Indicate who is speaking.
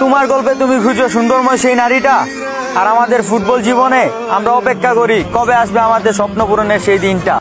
Speaker 1: তোমার গল্পে তুমি খুঁজো সুন্দরময় সেই নারীটা? আর আমাদের ফুটবল জীবনে আমরা অপেক্ষা করি কবে আসবে আমাদের স্বপ্ন পূরণের সেই দিনটা।